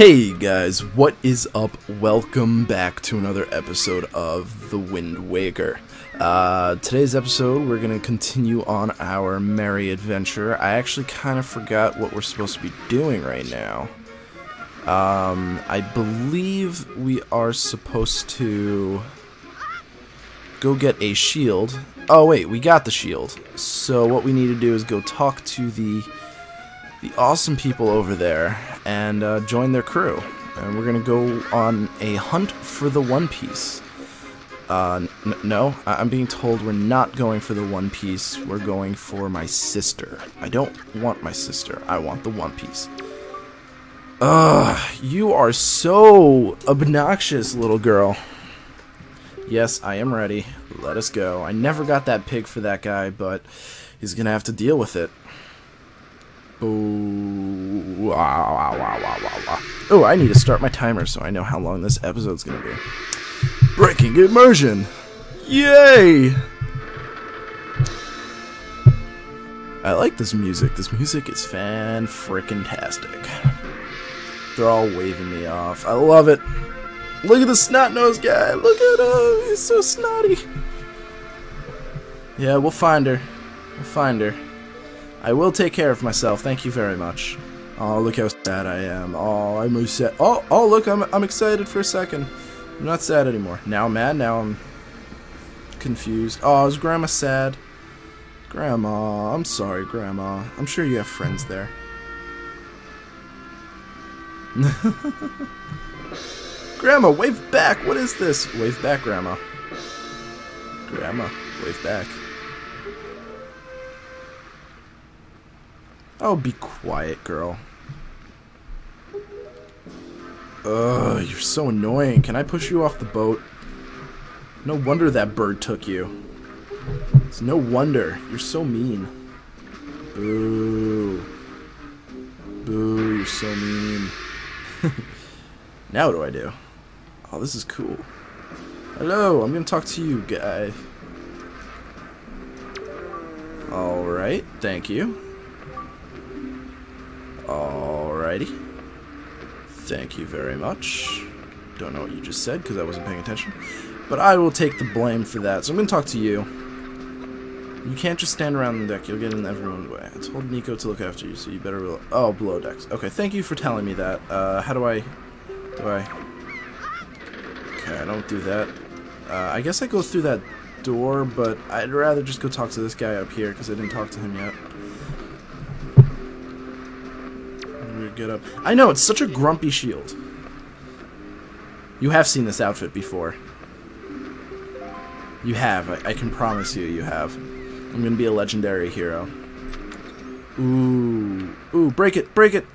Hey guys, what is up? Welcome back to another episode of The Wind Waker. Uh, today's episode, we're going to continue on our merry adventure. I actually kind of forgot what we're supposed to be doing right now. Um, I believe we are supposed to go get a shield. Oh wait, we got the shield. So what we need to do is go talk to the the awesome people over there and uh, join their crew. And we're gonna go on a hunt for the One Piece. Uh, no, I I'm being told we're not going for the One Piece. We're going for my sister. I don't want my sister. I want the One Piece. Ugh, you are so obnoxious, little girl. Yes, I am ready. Let us go. I never got that pig for that guy, but he's gonna have to deal with it. Wow. Oh, I need to start my timer so I know how long this episode's gonna be. Breaking immersion! Yay! I like this music. This music is fan frickin' tastic. They're all waving me off. I love it. Look at the snot-nosed guy. Look at him. He's so snotty. Yeah, we'll find her. We'll find her. I will take care of myself. Thank you very much. Oh, look how sad I am. Oh, I'm sad. Oh, oh, look, I'm, I'm excited for a second. I'm not sad anymore. Now I'm mad. Now I'm confused. Oh, is Grandma sad? Grandma, I'm sorry, Grandma. I'm sure you have friends there. Grandma, wave back! What is this? Wave back, Grandma. Grandma, wave back. Oh, be quiet, girl. Ugh, you're so annoying. Can I push you off the boat? No wonder that bird took you. It's no wonder. You're so mean. Boo. Boo, you're so mean. now what do I do? Oh, this is cool. Hello, I'm gonna talk to you, guy. Alright, thank you. Alrighty. Thank you very much. Don't know what you just said because I wasn't paying attention. But I will take the blame for that. So I'm going to talk to you. You can't just stand around the deck. You'll get in everyone's way. I told Niko to look after you, so you better... Oh, below decks. Okay, thank you for telling me that. Uh, how do I... Do I... Okay, I don't do that. Uh, I guess I go through that door, but I'd rather just go talk to this guy up here because I didn't talk to him yet. Get up. I know, it's such a grumpy shield. You have seen this outfit before. You have. I, I can promise you, you have. I'm gonna be a legendary hero. Ooh. Ooh, break it, break it!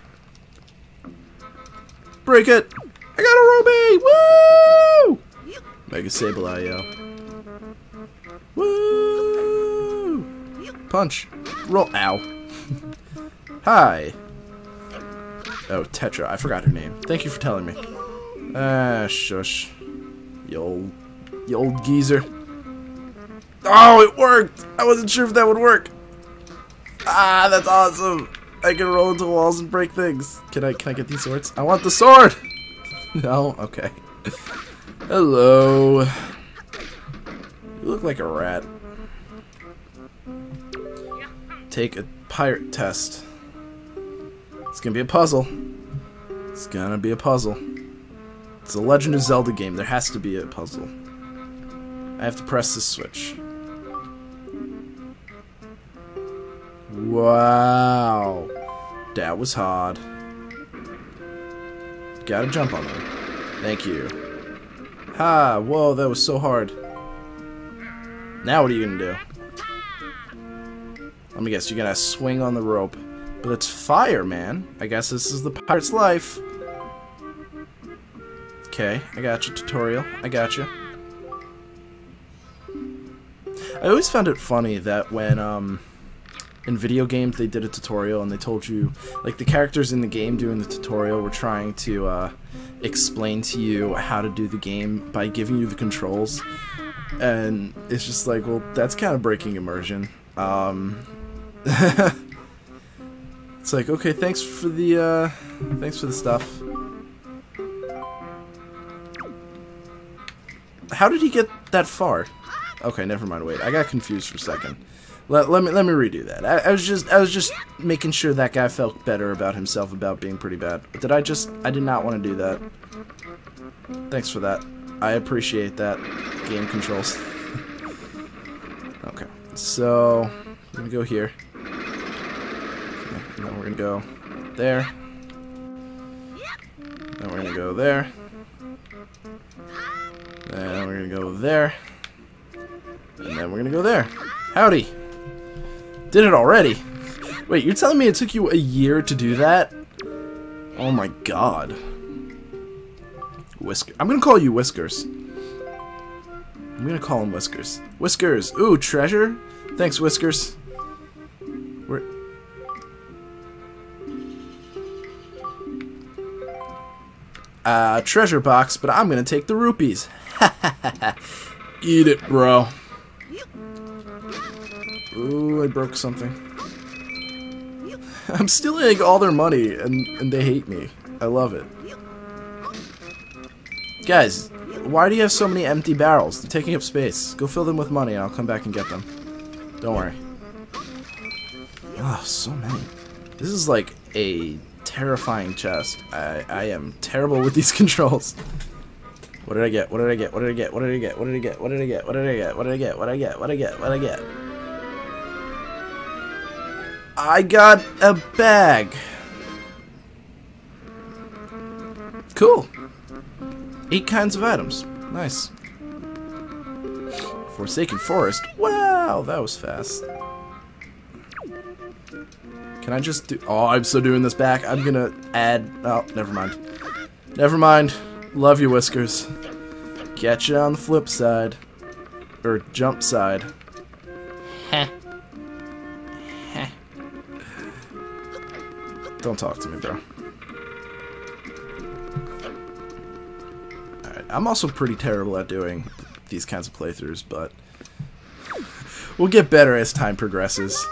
Break it! I got a Ruby! Woo! Mega Sableye, yo. Woo! Punch. Roll. Ow. Hi. Oh, Tetra. I forgot her name. Thank you for telling me. Ah, shush. You old, you old geezer. Oh, it worked! I wasn't sure if that would work. Ah, that's awesome. I can roll into walls and break things. Can I, can I get these swords? I want the sword! No? Okay. Hello. You look like a rat. Take a pirate test. It's gonna be a puzzle. It's gonna be a puzzle. It's a Legend of Zelda game. There has to be a puzzle. I have to press this switch. Wow. That was hard. Gotta jump on them. Thank you. Ha! Whoa, that was so hard. Now what are you gonna do? Let me guess, you're gonna swing on the rope. But it's fire, man. I guess this is the pirate's life. Okay, I got you, tutorial. I got you. I always found it funny that when, um, in video games they did a tutorial and they told you, like, the characters in the game doing the tutorial were trying to, uh, explain to you how to do the game by giving you the controls. And it's just like, well, that's kind of breaking immersion. Um... It's like, okay, thanks for the, uh, thanks for the stuff. How did he get that far? Okay, never mind. Wait, I got confused for a second. Let, let me let me redo that. I, I, was just I was just making sure that guy felt better about himself about being pretty bad. But did I just I did not want to do that. Thanks for that. I appreciate that. Game controls. okay, so let me go here. Okay, then we're gonna go there. Then we're gonna go there. Then we're gonna go there. And then we're gonna go there. Howdy! Did it already! Wait, you're telling me it took you a year to do that? Oh my god. Whisker. I'm gonna call you Whiskers. I'm gonna call him Whiskers. Whiskers! Ooh, treasure? Thanks, Whiskers. Uh, treasure box, but I'm gonna take the rupees. Eat it, bro. Ooh, I broke something. I'm stealing all their money, and, and they hate me. I love it. Guys, why do you have so many empty barrels? They're taking up space. Go fill them with money, and I'll come back and get them. Don't worry. Oh, so many. This is like a terrifying chest. I, I am terrible with these controls. What did I get? What did I get? What did I get? What did I get? What did I get? What did I get? What did I get? What did I get? What did I get? What did I get? What did I get? I got a bag. Cool. Eight kinds of items. Nice. Forsaken Forest. Wow, that was fast. Can I just do... Oh, I'm so doing this back. I'm gonna add... Oh, never mind. Never mind. Love you, Whiskers. Catch you on the flip side. Or jump side. Heh. Heh. Don't talk to me, bro. Alright, I'm also pretty terrible at doing these kinds of playthroughs, but... We'll get better as time progresses.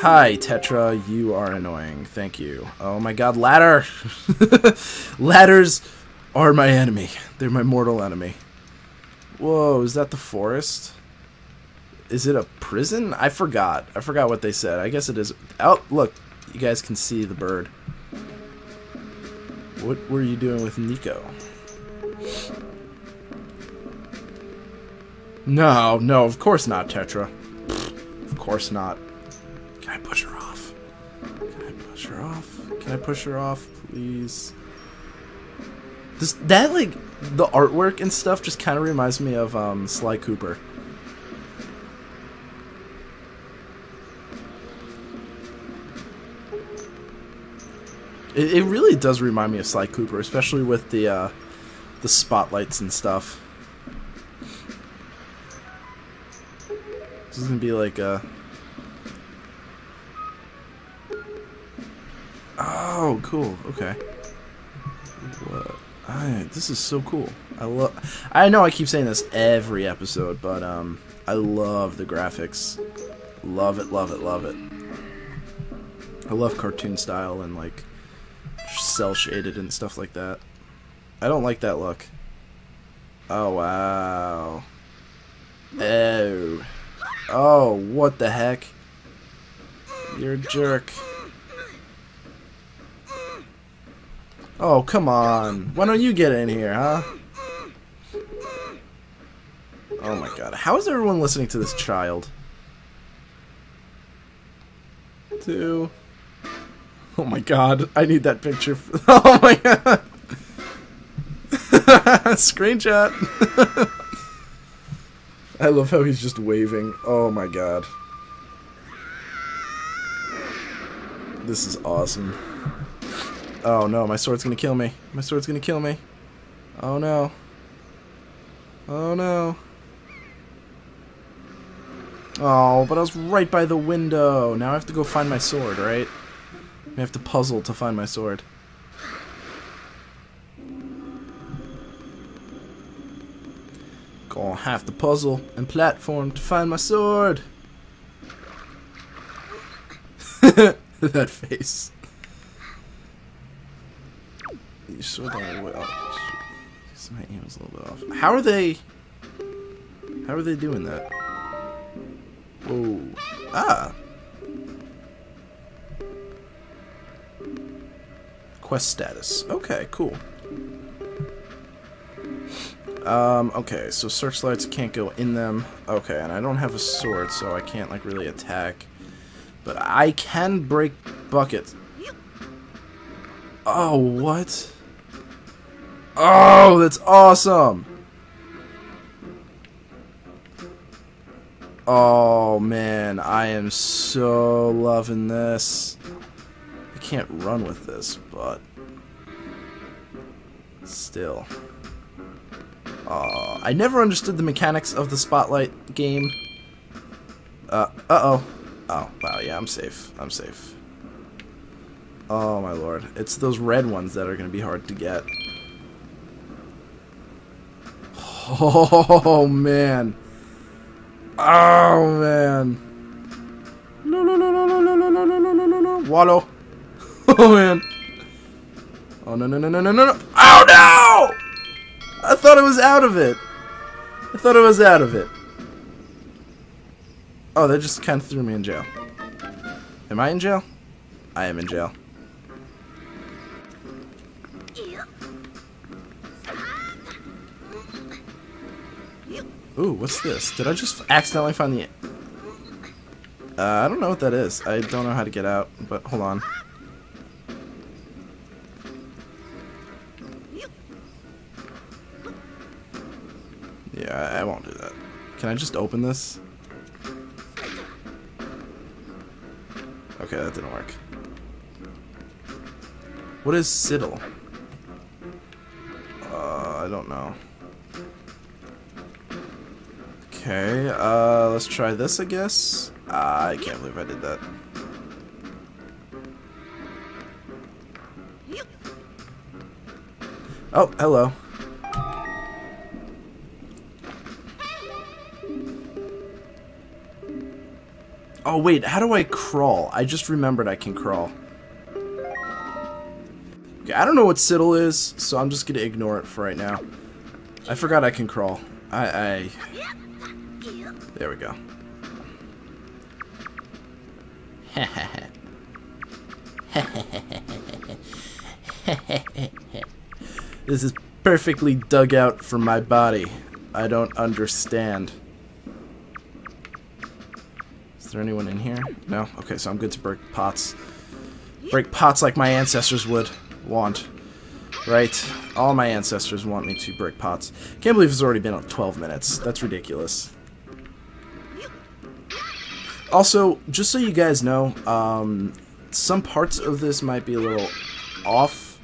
Hi, Tetra, you are annoying. Thank you. Oh my god, ladder! Ladders are my enemy. They're my mortal enemy. Whoa, is that the forest? Is it a prison? I forgot. I forgot what they said. I guess it is. Oh, look. You guys can see the bird. What were you doing with Niko? No, no, of course not, Tetra. Of course not. Can I push her off, please? This that like the artwork and stuff just kind of reminds me of um, Sly Cooper. It, it really does remind me of Sly Cooper, especially with the uh, the spotlights and stuff. This is gonna be like a. Oh, cool. Okay. What? I, this is so cool. I love. I know I keep saying this every episode, but um, I love the graphics. Love it, love it, love it. I love cartoon style and like cel shaded and stuff like that. I don't like that look. Oh wow. Oh. Oh, what the heck? You're a jerk. Oh, come on. Why don't you get in here, huh? Oh my god. How is everyone listening to this child? Two. Oh my god. I need that picture. Oh my god. Screenshot. I love how he's just waving. Oh my god. This is awesome. Oh no, my sword's gonna kill me. My sword's gonna kill me. Oh no. Oh no. Oh, but I was right by the window. Now I have to go find my sword, right? I have to puzzle to find my sword. Gonna have to puzzle and platform to find my sword. that face. You the way. Oh, my aim is a little bit off. How are they... How are they doing that? Whoa. Ah! Quest status. Okay, cool. Um, okay, so searchlights can't go in them. Okay, and I don't have a sword, so I can't, like, really attack. But I can break buckets. Oh, what? Oh, that's awesome! Oh, man, I am so loving this. I can't run with this, but... Still. Uh, I never understood the mechanics of the Spotlight game. Uh, uh-oh. Oh, wow, yeah, I'm safe. I'm safe. Oh, my lord. It's those red ones that are going to be hard to get. Oh, man. Oh, man. No, no, no, no, no, no, no, no, no, no, no, no. Wallow. Oh, man. Oh, no, no, no, no, no, no, no. Oh, no! I thought it was out of it. I thought it was out of it. Oh, they just kind of threw me in jail. Am I in jail? I am in jail. Ooh, what's this? Did I just accidentally find the... Uh, I don't know what that is. I don't know how to get out, but hold on. Yeah, I won't do that. Can I just open this? Okay, that didn't work. What is Siddle? Uh, I don't know. Okay, uh, let's try this, I guess. I can't believe I did that. Oh, hello. Oh, wait, how do I crawl? I just remembered I can crawl. Okay, I don't know what Siddle is, so I'm just gonna ignore it for right now. I forgot I can crawl. I, I... There we go. this is perfectly dug out from my body. I don't understand. Is there anyone in here? No? Okay, so I'm good to break pots. Break pots like my ancestors would want. Right? All my ancestors want me to break pots. Can't believe it's already been 12 minutes. That's ridiculous. Also, just so you guys know, um, some parts of this might be a little off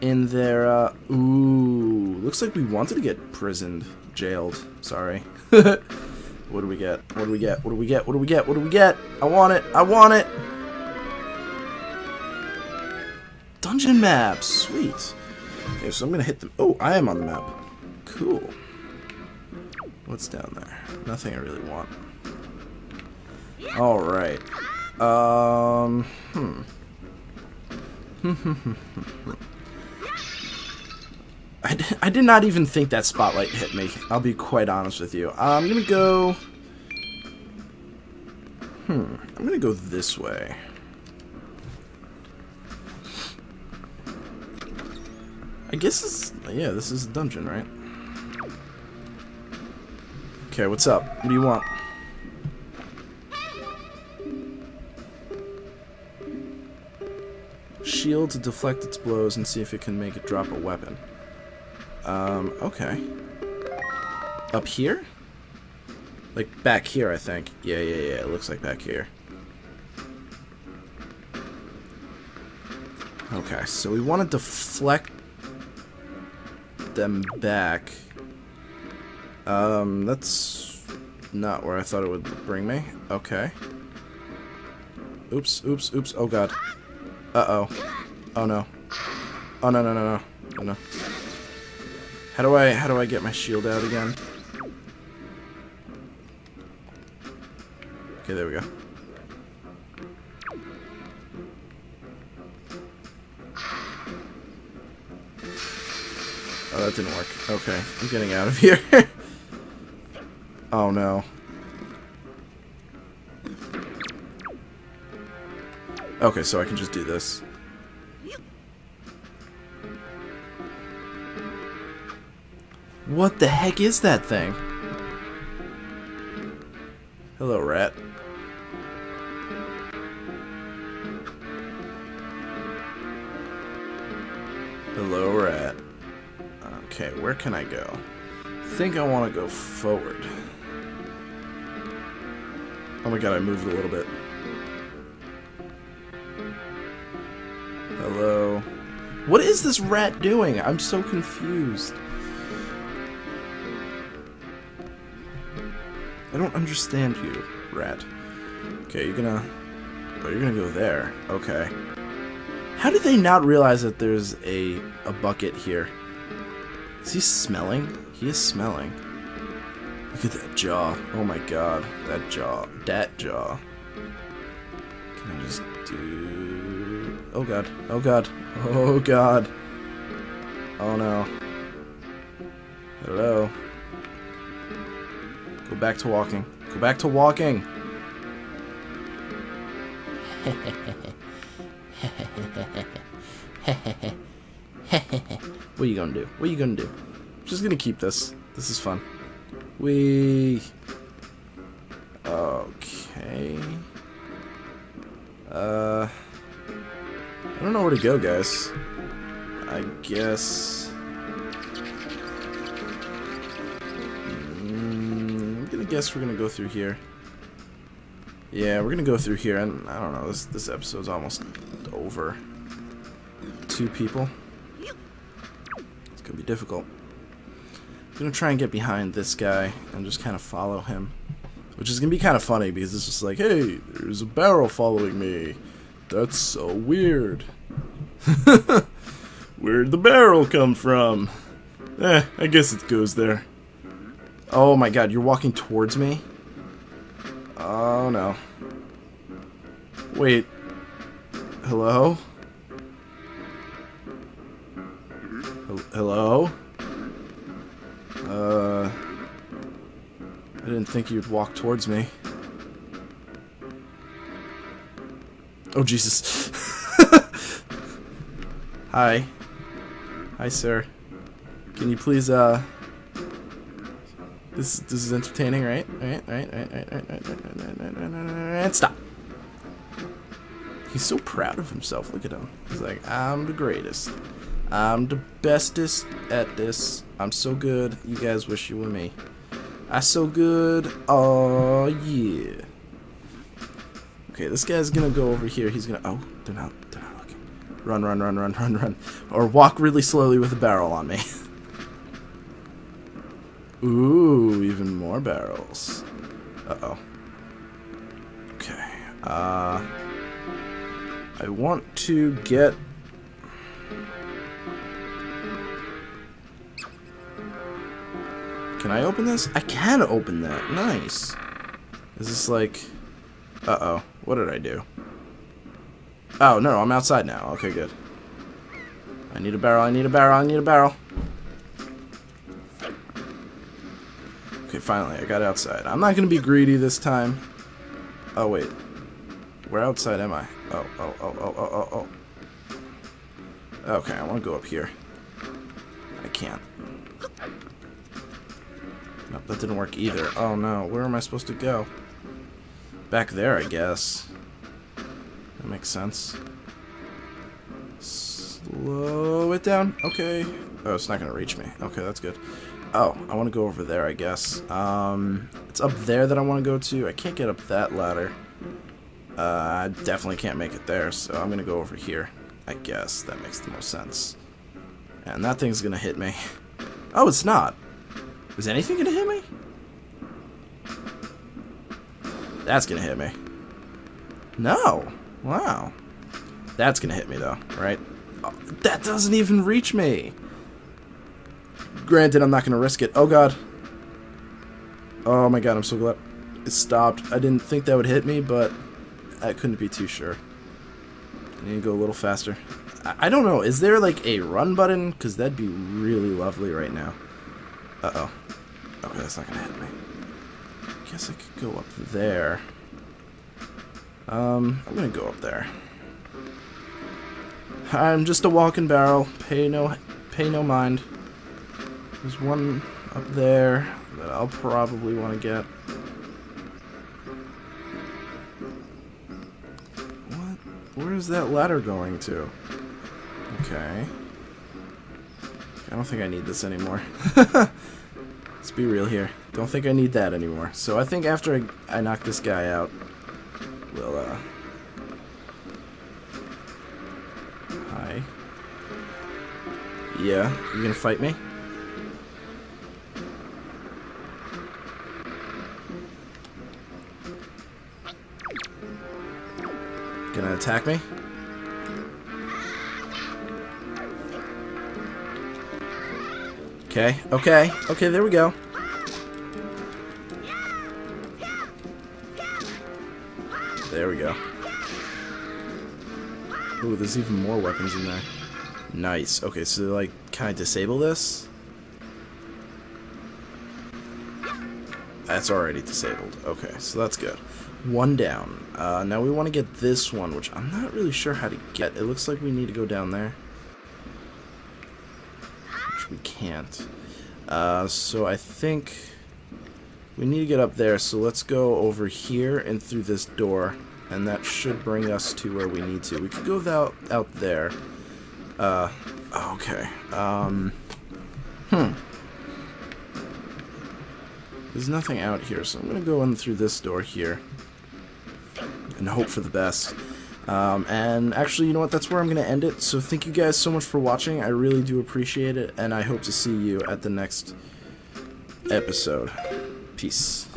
in their, uh, ooh, looks like we wanted to get prisoned, jailed, sorry. what do we get? What do we get? What do we get? What do we get? What do we get? I want it! I want it! Dungeon map, Sweet. Okay, so I'm gonna hit the, Oh, I am on the map. Cool. What's down there? Nothing I really want. Alright. Um, hmm. I, did, I did not even think that spotlight hit me. I'll be quite honest with you. I'm gonna go... Hmm. I'm gonna go this way. I guess this... Yeah, this is a dungeon, right? Okay, what's up? What do you want? Shield to deflect its blows and see if it can make it drop a weapon. Um, okay. Up here? Like, back here, I think. Yeah, yeah, yeah, it looks like back here. Okay, so we want to deflect them back. Um, that's not where I thought it would bring me. Okay. Oops, oops, oops. Oh, God. Uh-oh. Oh, no. Oh, no, no, no, no. Oh, no. How do I, how do I get my shield out again? Okay, there we go. Oh, that didn't work. Okay, I'm getting out of here. oh no. Okay, so I can just do this. What the heck is that thing? Hello, rat. Hello, rat. Okay, where can I go? I think I want to go forward. Oh my god, I moved a little bit. What is this rat doing? I'm so confused. I don't understand you, rat. Okay, you're gonna... Oh, you're gonna go there. Okay. How did they not realize that there's a, a bucket here? Is he smelling? He is smelling. Look at that jaw. Oh my god. That jaw. That jaw. Can I just do... Oh god. Oh god. Oh god. Oh no. Hello. Go back to walking. Go back to walking. what are you gonna do? What are you gonna do? I'm just gonna keep this. This is fun. We. I where to go, guys. I guess. Mm, I'm gonna guess we're gonna go through here. Yeah, we're gonna go through here, and I don't know. This this episode's almost over. Two people. It's gonna be difficult. I'm gonna try and get behind this guy and just kind of follow him, which is gonna be kind of funny because it's just like, hey, there's a barrel following me. That's so weird. Where'd the barrel come from? Eh, I guess it goes there. Oh my god, you're walking towards me? Oh no. Wait. Hello? Hello? Uh... I didn't think you'd walk towards me. Oh, Jesus. Hi. Hi, sir. Can you please, uh... This, this is entertaining, right? Right, right, right, right, right, right, right, right, right, right, right, right, stop. He's so proud of himself. Look at him. He's like, I'm the greatest. I'm the bestest at this. I'm so good. You guys wish you were me. I so good. Oh yeah. Okay, this guy's gonna go over here. He's gonna. Oh, they're not. Run, run, run, run, run, run. Or walk really slowly with a barrel on me. Ooh, even more barrels. Uh oh. Okay. Uh. I want to get Can I open this? I can open that. Nice. Is this like... Uh-oh. What did I do? Oh, no, I'm outside now. Okay, good. I need a barrel, I need a barrel, I need a barrel. Okay, finally, I got outside. I'm not to be greedy this time. Oh, wait. Where outside am I? Oh, oh, oh, oh, oh, oh, oh. Okay, I want to go up here. I can't. Nope, that didn't work either. Oh no, where am I supposed to go? Back there, I guess. Makes sense. Slow it down. Okay. Oh, it's not going to reach me. Okay, that's good. Oh, I want to go over there, I guess. Um, it's up there that I want to go to. I can't get up that ladder. Uh, I definitely can't make it there, so I'm going to go over here. I guess that makes the most sense. And that thing's going to hit me. Oh, it's not. Is anything gonna hit me? That's gonna hit me. No. Wow. That's gonna hit me though, right? Oh, that doesn't even reach me. Granted, I'm not gonna risk it. Oh god. Oh my god, I'm so glad it stopped. I didn't think that would hit me, but I couldn't be too sure. I need to go a little faster. I, I don't know. Is there like a run button? Because that'd be really lovely right now. Uh-oh. Okay, that's not to hit me. I guess I could go up there. Um, I'm to go up there. I'm just a walking barrel. Pay no, pay no mind. There's one up there that I'll probably want to get. What? Where is that ladder going to? Okay. I don't think I need this anymore. Let's be real here. Don't think I need that anymore. So I think after I, I knock this guy out, we'll, uh... Hi. Yeah, you gonna fight me? Gonna attack me? Okay, okay, okay, there we go. There we go. Ooh, there's even more weapons in there. Nice. Okay, so like, can I disable this? That's already disabled. Okay, so that's good. One down. Uh, now we want to get this one, which I'm not really sure how to get. It looks like we need to go down there. Which we can't. Uh, so I think we need to get up there, so let's go over here and through this door, and that should bring us to where we need to. We could go out, out there. Uh, okay. Um, hmm. There's nothing out here, so I'm going to go in through this door here and hope for the best. Um, and actually, you know what? That's where I'm going to end it. So thank you guys so much for watching. I really do appreciate it, and I hope to see you at the next episode. Peace.